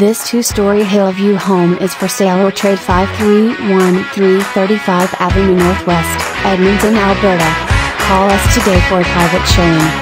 This two-story Hillview home is for sale or trade Five three one three thirty-five Avenue Northwest, Edmonton, Alberta. Call us today for a private showing.